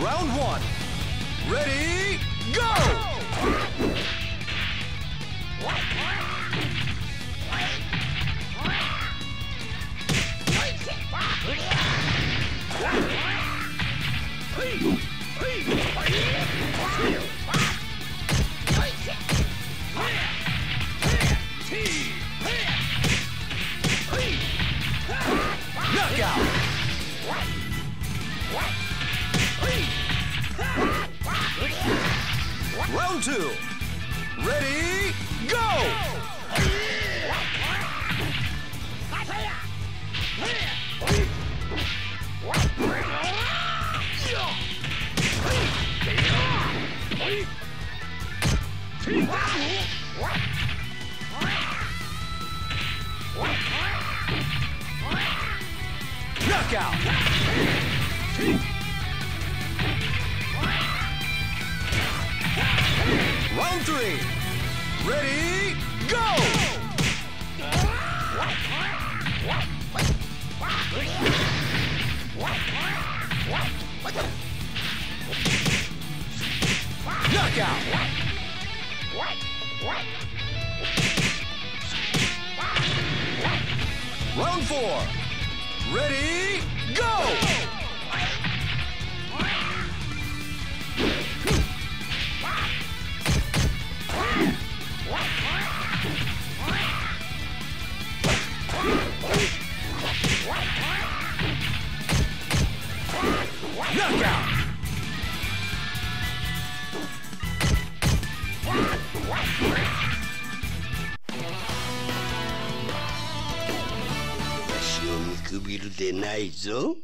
Round one. Ready, go! Knockout! Round two. Ready, go! Knockout! Three. Ready, go! Knockout! Round four. Ready, go! 私を見くびるでないぞ。